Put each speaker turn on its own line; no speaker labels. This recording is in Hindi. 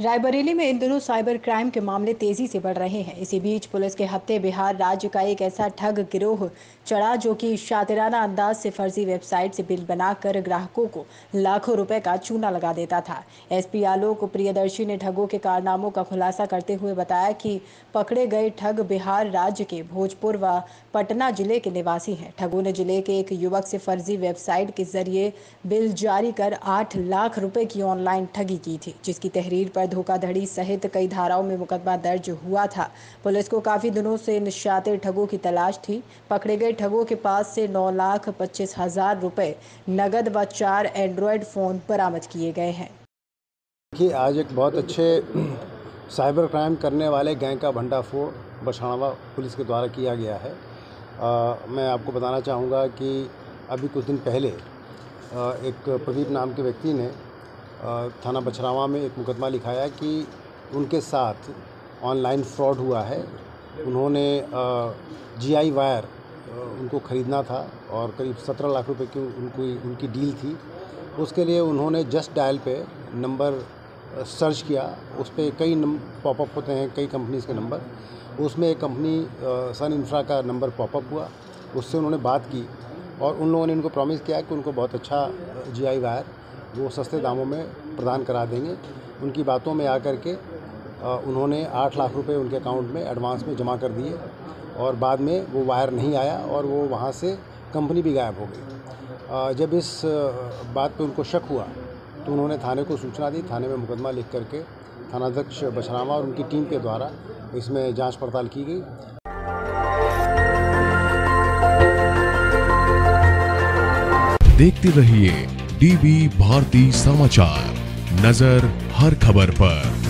रायबरेली में इन दिनों साइबर क्राइम के मामले तेज़ी से बढ़ रहे हैं। इसी बीच पुलिस के हफ़्ते बिहार राज्य का एक ऐसा ठग गिरोह चढ़ा जो कि शातिराना अंदाज से फर्जी वेबसाइट से बिल बनाकर ग्राहकों को लाखों रुपए का चूना लगा देता था। एसपी आलोक प्रियदर्शी ने ठगों के कारनामों का खुलासा करते हुए बताया कि पकड़े गए ठग बिहार राज्य के भोजपुर व पटना ज़िले के निवासी हैं। ठगों ने ज़िले के एक युवक से फर्जी वेबसाइट के ज़रिए बिल जारी कर आठ लाख रुपए की ऑनलाइन ठगी की थी, जिसकी तहरीर पर धोखाधड़ी सहित कई धाराओं में मुकदमा दर्ज हुआ था। पुलिस को काफ़ी दिनों से निशातिर ठगों की तलाश थी। पकड़े गए ठगों के पास से नौ लाख पच्चीस हज़ार रुपए नगद व चार एंड्रॉयड फ़ोन बरामद किए गए हैं।
देखिए आज एक बहुत अच्छे साइबर क्राइम करने वाले गैंग का भंडाफोड़ बछावा पुलिस के द्वारा किया गया है। आ, मैं आपको बताना चाहूँगा कि अभी कुछ दिन पहले एक प्रदीप नाम के व्यक्ति ने थाना बछरावा में एक मुकदमा लिखाया कि उनके साथ ऑनलाइन फ्रॉड हुआ है। उन्होंने जीआई वायर उनको ख़रीदना था और करीब सत्रह लाख रुपए की उनकी उनकी डील थी। उसके लिए उन्होंने जस्ट डायल पे नंबर सर्च किया। उस पर कई पॉपअप होते हैं, कई कंपनीज़ के नंबर। उसमें एक कंपनी सन इंफ्रा का नंबर पॉपअप हुआ। उससे उन्होंने बात की और उन लोगों ने उनको प्रॉमिस किया कि उनको बहुत अच्छा जीआई वायर वो सस्ते दामों में प्रदान करा देंगे। उनकी बातों में आकर के उन्होंने आठ लाख रुपए उनके अकाउंट में एडवांस में जमा कर दिए और बाद में वो वायर नहीं आया और वो वहाँ से कंपनी भी गायब हो गई। जब इस बात पे उनको शक हुआ तो उन्होंने थाने को सूचना दी। थाने में मुकदमा लिख करके थानाध्यक्ष बछरामा और उनकी टीम के द्वारा इसमें जाँच पड़ताल की गई।
देखते रहिए डीबी भारती समाचार नज़र हर खबर पर।